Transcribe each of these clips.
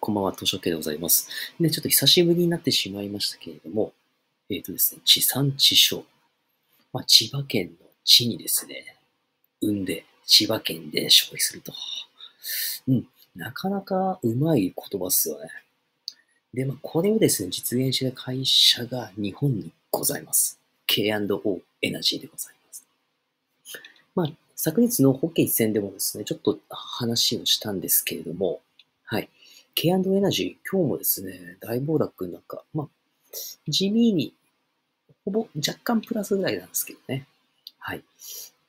こんばんは、図書家でございます。で、ちょっと久しぶりになってしまいましたけれども、えっ、とですね、地産地消。まあ、千葉県の地にですね、産んで、千葉県で消費すると。うん、なかなかうまい言葉っすよね。で、まあ、これをですね、実現した会社が日本にございます。K&O エナジーでございます。まあ、昨日のホッケー一戦でもですね、ちょっと話をしたんですけれども、はい。K& エナジー、今日もですね、大暴落なんか、まあ、地味に、ほぼ若干プラスぐらいなんですけどね。はい。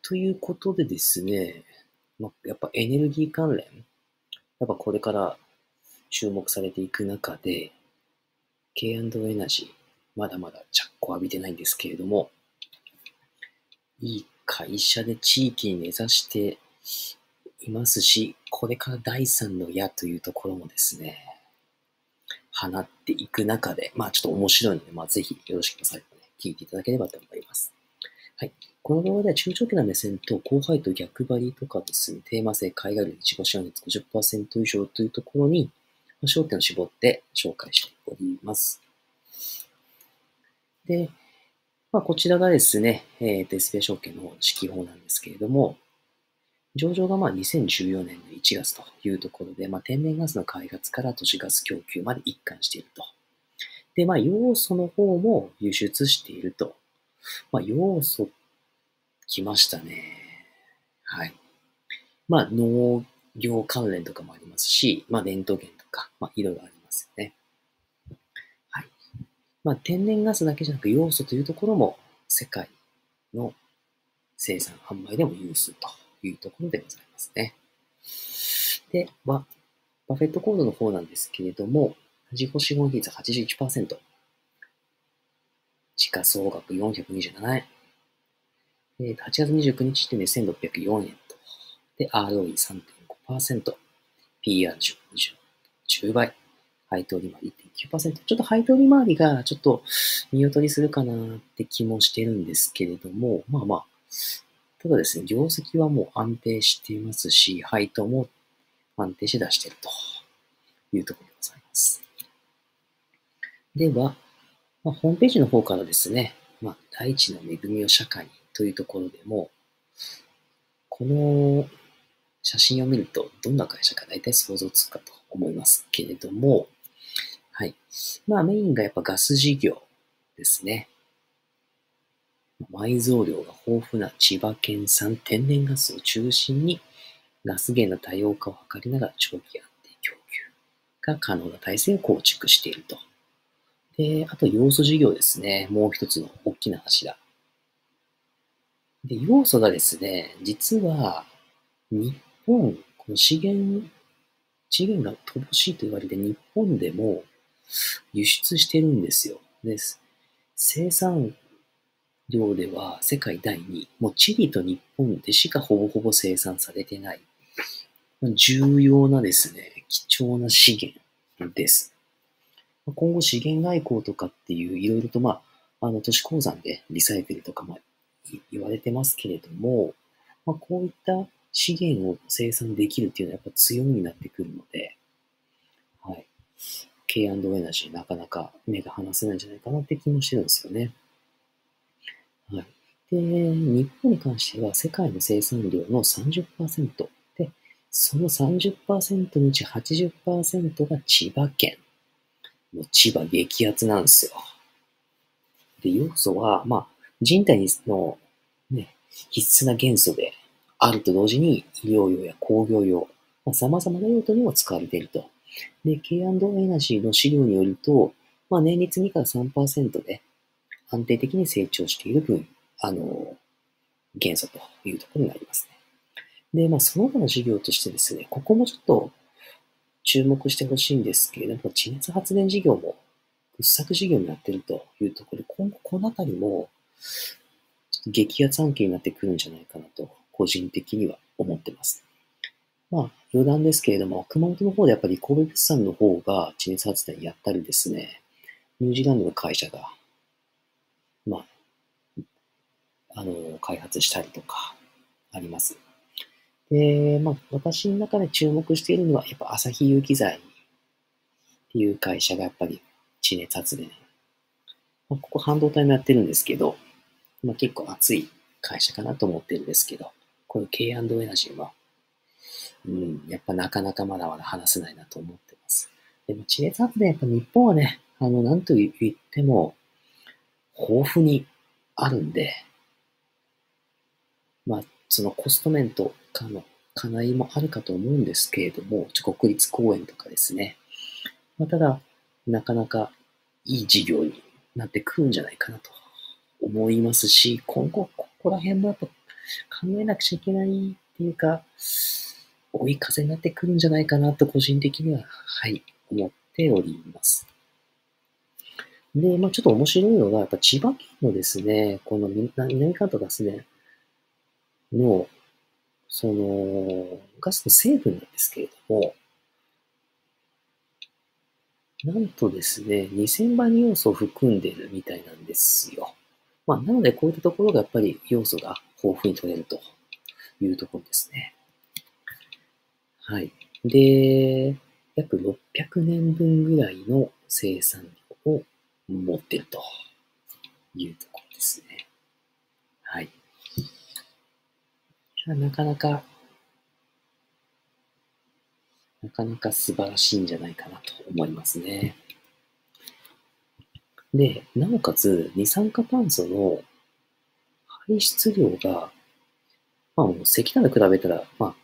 ということでですね、まあ、やっぱエネルギー関連、やっぱこれから注目されていく中で、K& エナジー、まだまだ着工浴びてないんですけれども、いい会社で地域に根ざしていますし、これから第三の矢というところもですね、放っていく中で、まあちょっと面白いので、まあぜひよろしく最後まで聞いていただければと思います。はい。この動画では中長期な目線と後輩と逆張りとかですね、テーマ性、海外類、自己資本率50%以上というところに、焦点を絞って紹介しております。で、まあ、こちらがですね、えー、と SBI 証券の指揮法なんですけれども、上場がまあ2014年の1月というところで、まあ、天然ガスの開発から都市ガス供給まで一貫していると。で、まあ、要素の方も輸出していると。まあ、要素、来ましたね。はい。まあ、農業関連とかもありますし、まあ、レントゲンとか、まあ、いろいろありますよね。はい。まあ、天然ガスだけじゃなく、要素というところも世界の生産販売でも有数というところでございますね。で、まあ、バフェットコードの方なんですけれども、自己資本比率81%、時価総額427円、えー8月29日時点で1604円と、で、ROE3.5%、PR10、10倍、配当利回り1.9%。ちょっと配当利回りがちょっと見劣りするかなって気もしてるんですけれども、まあまあ、ただですね、業績はもう安定していますし、配当も安定して出しているというところでございます。では、まあ、ホームページの方からですね、まあ、大地の恵みを社会にというところでも、この写真を見るとどんな会社か大体想像つくかと思いますけれども、はい。まあメインがやっぱガス事業ですね。埋蔵量が豊富な千葉県産天然ガスを中心にガス源の多様化を図りながら長期安定供給が可能な体制を構築していると。で、あと要素事業ですね。もう一つの大きな柱。で、要素がですね、実は日本、この資源、資源が乏しいと言われて日本でも輸出してるんですよ。です。生産量では世界第2位。もうチリと日本でしかほぼほぼ生産されてない。重要なですね、貴重な資源です。今後資源外交とかっていういろいろとまあ、あの都市鉱山でリサイクルとかも言われてますけれども、まあ、こういった資源を生産できるっていうのはやっぱ強みになってくるので、はい。K&O エナジーなかなか目が離せないんじゃないかなって気もしてるんですよね。はい。で、日本に関しては世界の生産量の30%で、その30%のうち80%が千葉県。もう千葉激アツなんですよ。で、要素は、まあ、人体の、ね、必須な元素であると同時に医療用や工業用、まあ、様々な用途にも使われていると。で、K&O エナジーの資料によると、まあ、年率2から3%で安定的に成長している分、あの、元素というところになりますね。で、まあ、その他の事業としてですね、ここもちょっと注目してほしいんですけれども、地熱発電事業も掘削事業になってるというところで、今後このあたりも、ちょっと激アツ案件になってくるんじゃないかなと、個人的には思ってます。まあ、余談ですけれども、熊本の方でやっぱり神戸物産の方が地熱発電やったりですね、ニュージーランドの会社が、まあ、あの、開発したりとか、あります。で、まあ、私の中で注目しているのは、やっぱ朝日有機材っていう会社がやっぱり地熱発電。まあ、ここ半導体もやってるんですけど、まあ、結構熱い会社かなと思ってるんですけど、この K& エナジーは、うん、やっぱなかなかまだまだ話せないなと思ってます。でも地熱発電、やっぱ日本はね、あの、なんと言っても、豊富にあるんで、まあ、そのコスト面とかの課題もあるかと思うんですけれども、国立公園とかですね。まあ、ただ、なかなかいい事業になってくるんじゃないかなと思いますし、今後ここら辺もやっぱ考えなくちゃいけないっていうか、追い風になってくるんじゃないかなと個人的には、はい、思っております。で、まあちょっと面白いのが、やっぱ千葉県のですね、この南関東ガス田の、その、ガスの成分なんですけれども、なんとですね、2000倍の要素を含んでるみたいなんですよ。まあ、なので、こういったところがやっぱり要素が豊富に取れるというところですね。はい。で、約600年分ぐらいの生産量を持っているというところですね。はい。なかなか、なかなか素晴らしいんじゃないかなと思いますね。で、なおかつ、二酸化炭素の排出量が、まあ、石炭と比べたら、まあ、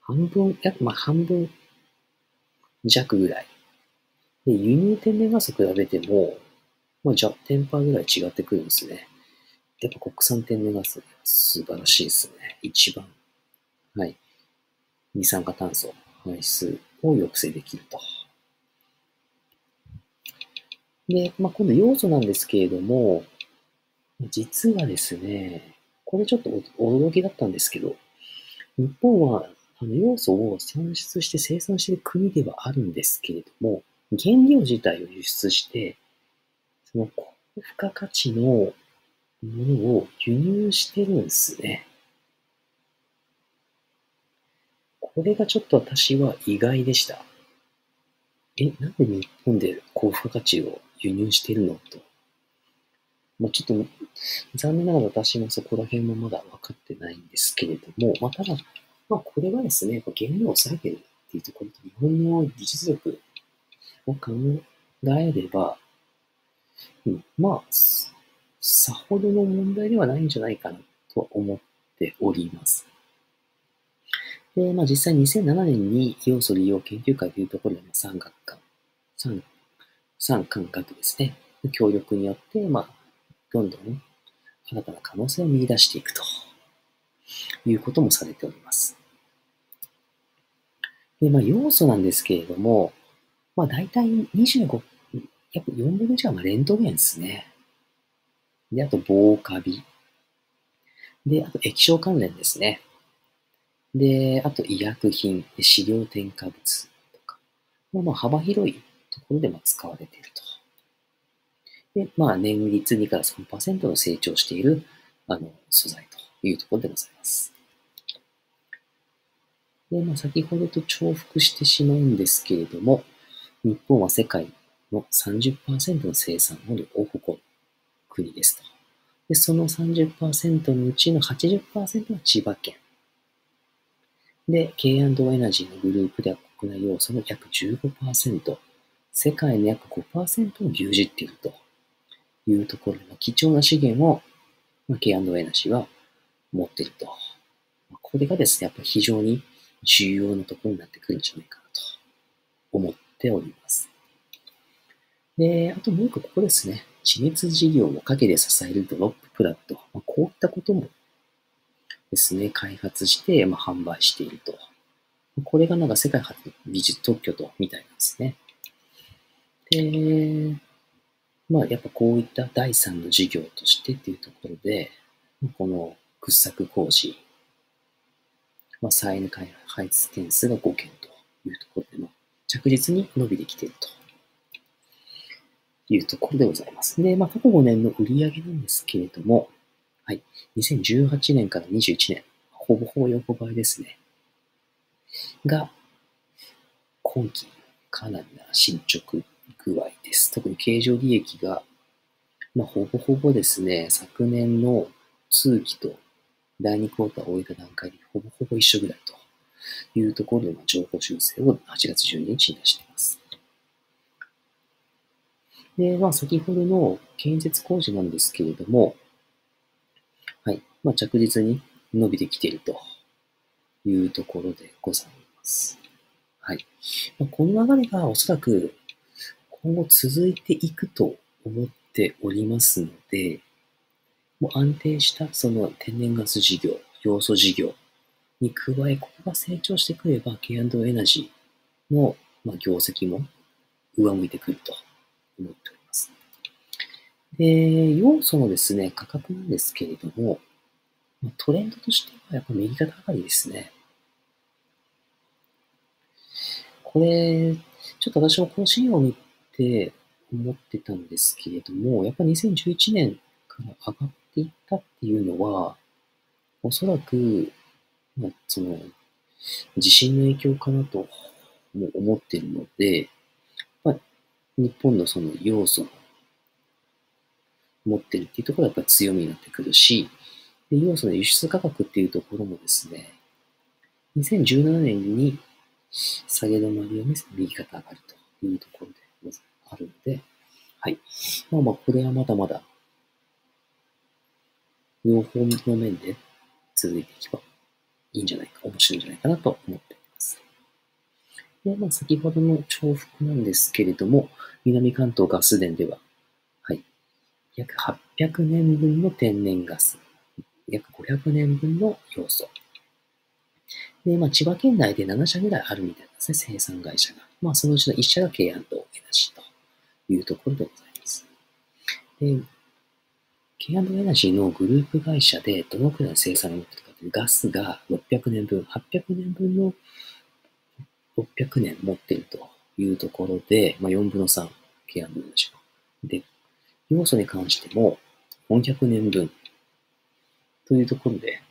半分、約、まあ、半分弱ぐらい。で、輸入天然ガスと比べても、まあ、じゃ、10%ぐらい違ってくるんですね。やっぱ国産天然ガス、素晴らしいですね。一番。はい。二酸化炭素排出を抑制できると。で、まあ、今度要素なんですけれども、実はですね、これちょっと驚きだったんですけど、日本はあの要素を産出して生産している国ではあるんですけれども、原料自体を輸出して、その高付加価値のものを輸入してるんですね。これがちょっと私は意外でした。え、なんで日本で高付加価値を輸入してるのと。まあ、ちょっと残念ながら私もそこら辺もまだ分かってないんですけれども、まあ、ただ、まあ、これはですね、やっぱ原料を抑えてるっていうところと日本の技術力を考えれば、うん、まあ、さほどの問題ではないんじゃないかなと思っております。で、まあ実際2007年に要素利用研究会というところで、まあ、産学官、産、産官学ですね、協力によって、まあ、どんどん新たな可能性を見出していくということもされております。で、まあ要素なんですけれども、まあ大体25、約4分の1はまあレントゲンですね。で、あと防カビ。で、あと液晶関連ですね。で、あと医薬品、飼料添加物とか、まあ、幅広いところでま使われていると。で、まあ、年率2から3%の成長しているあの素材というところでございます。で、まあ、先ほどと重複してしまうんですけれども、日本は世界の30%の生産量を誇国ですと。で、その30%のうちの80%は千葉県。で、K&O エナジーのグループでは国内要素の約15%、世界の約5%を牛耳っているというところの貴重な資源を、まあ、K&O エナジーは持っていると。これがですね、やっぱり非常に重要なところになってくるんじゃないかなと思っております。で、あともう一個ここですね。地熱事業を陰で支えるドロッププラット。まあ、こういったこともですね、開発して、まあ、販売していると。これがなんか世界初の技術特許と、みたいなんですね。で、まあやっぱこういった第三の事業としてっていうところで、この掘削工事、まあ、再エネ開発件数が5件というところで、まあ、着実に伸びてきているというところでございます。で、まあ、過去5年の売り上げなんですけれども、はい。2018年から21年、ほぼほぼ横ばいですね。が、今期、かなりな進捗具合です。特に経常利益が、まあ、ほぼほぼですね、昨年の通期と第2クォーターを終えた段階でほぼほぼ一緒ぐらいというところで、まあ、情報修正を8月12日に出しています。で、まあ、先ほどの建設工事なんですけれども、はい。まあ、着実に伸びてきているというところでございます。はい。まあ、この流れがおそらく今後続いていくと思っておりますので、もう安定したその天然ガス事業、要素事業に加え、ここが成長してくれば、K& エナジーの、ま、業績も上向いてくると思っております。で、要素のですね、価格なんですけれども、トレンドとしてはやっぱ右肩上がりですね。これ、ちょっと私もこの資料を見て思ってたんですけれども、やっぱ2011年から上がっていったっていうのは、おそらく、まあ、その、地震の影響かなと思ってるので、日本のその要素を持ってるっていうところがやっぱ強みになってくるし、で要素の輸出価格っていうところもですね、2017年に下げ止まりを見せ右肩上がりというところであるので、はい。まあまあ、これはまだまだ、両方の面で続いていけばいいんじゃないか、面白いんじゃないかなと思って。で、まあ、先ほどの重複なんですけれども、南関東ガス田では、はい。約800年分の天然ガス、約500年分の要素、で、まあ、千葉県内で7社ぐらいあるみたいですね、生産会社が。まあ、そのうちの1社が K& エナジーというところでございます。で、K& エナジーのグループ会社でどのくらいの生産を持っているかというガスが600年分、800年分の600年持っているというところで、まあ、4分の3、K& エナジーの。で、要素に関しても400年分というところで、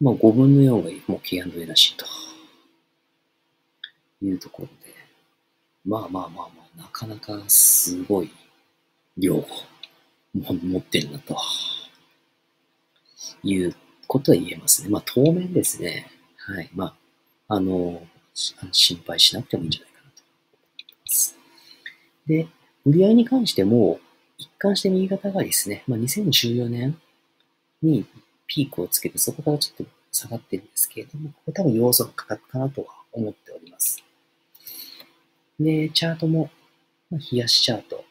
まあ、5分の4がもう K&A なしいというところで、まあまあまあまあ、なかなかすごい量を持ってるなということは言えますね。まあ当面ですね。はい。まあ、あの、心配しなくてもいいんじゃないかなと思います。で、売り上げに関しても、一貫して右肩がですね。まあ2014年にピークをつけて、そこからちょっと下がってるんですけれども、これ多分要素の価格かなとは思っております。で、チャートも、まあ、冷やしチャート。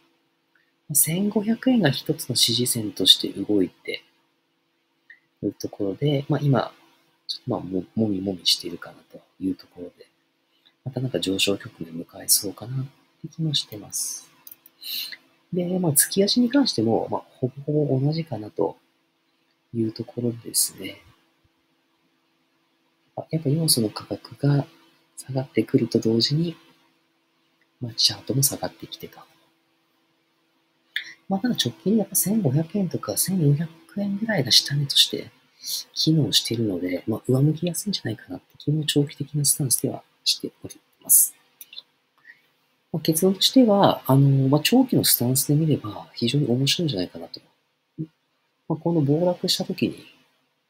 1500円が一つの支持線として動いているところで、まあ今、ちょっとまあももみもみしているかなというところで、またなんか上昇局面迎えそうかなって気もしてます。で、まあ月足に関しても、まあほぼほぼ同じかなというところですね。やっぱ要素の価格が下がってくると同時に、まあ、チャートも下がってきてた。まあ、ただ直近やっぱ1500円とか1400円ぐらいが下値として機能しているので、まあ、上向きやすいんじゃないかなって気も長期的なスタンスではしております。まあ、結論としては、あの、まあ、長期のスタンスで見れば非常に面白いんじゃないかなと。まあ、この暴落した時に、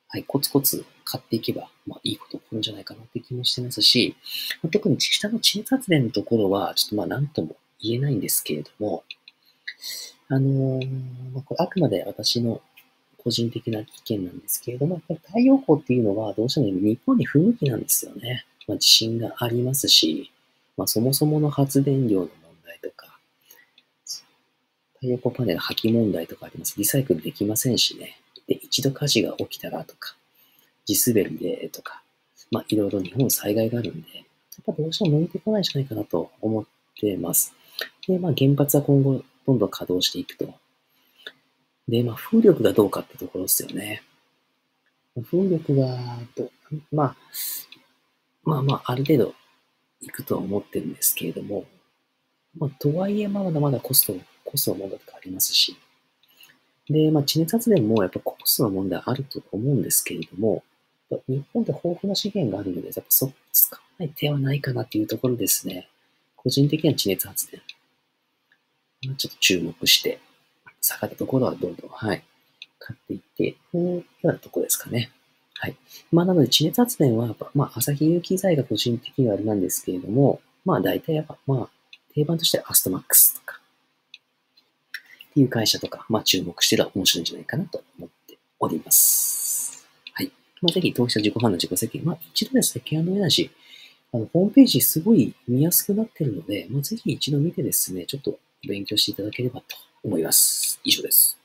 はい、コツコツ買っていけば、まあ、いいこと起こるんじゃないかなって気もしてますし、まあ、特に下の地熱発電のところは、ちょっとまあ、なんとも言えないんですけれども、あのーまあ、これあくまで私の個人的な意見なんですけれども、やっぱり太陽光っていうのはどうしても日本に不向きなんですよね。まあ、地震がありますし、まあ、そもそもの発電量の問題とか、太陽光パネル破棄問題とかあります。リサイクルできませんしね。で、一度火事が起きたらとか、地滑りでとか、まあ、いろいろ日本災害があるんで、やっぱどうしても向いてこないんじゃないかなと思ってます。で、まあ、原発は今後どんどん稼働していくと。で、まあ、風力がどうかってところですよね。風力がど、まあ、まあまあ、ある程度いくとは思ってるんですけれども、まあ、とはいえ、まだまだコスト、コストの問題とかありますし、で、まあ、地熱発電もやっぱコストの問題あると思うんですけれども、日本って豊富な資源があるので、やっぱそ使わない手はないかなっていうところですね。個人的には地熱発電。ちょっと注目して、下がったところはどんどん、はい、買っていって、こういうようなところですかね。はい。まあ、なので、地熱発電は、まあ、朝日有機材が個人的にはあれなんですけれども、まあ、大体やっぱ、まあ、定番としてアストマックスとか、っていう会社とか、まあ、注目してたら面白いんじゃないかなと思っております。はい。まあ、ぜひ、投資者自己判断、自己責任。まあ、一度ですね、ケアのエナジー、あの、ホームページすごい見やすくなってるので、まあ、ぜひ一度見てですね、ちょっと勉強していただければと思います。以上です。